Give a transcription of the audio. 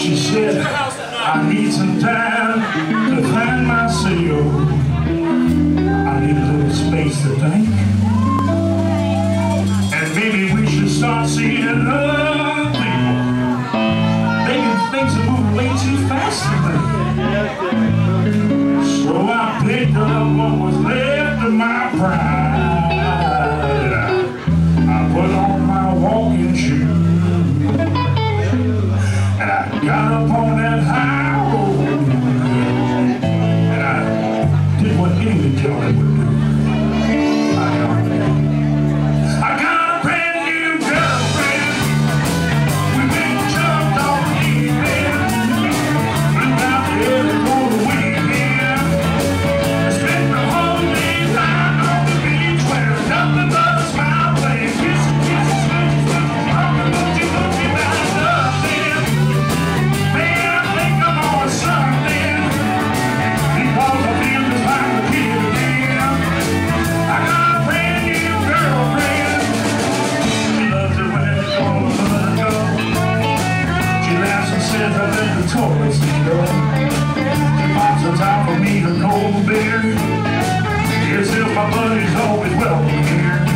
She said, I need some time to find myself. I need a little space to think. And maybe we should start seeing other people. Thinking things are moving way too fast for me. So I picked up what was left of my pride. I put on my walking shoes. I bet the need go. Pops the for me a cold beer. As if my buddy's always welcome here.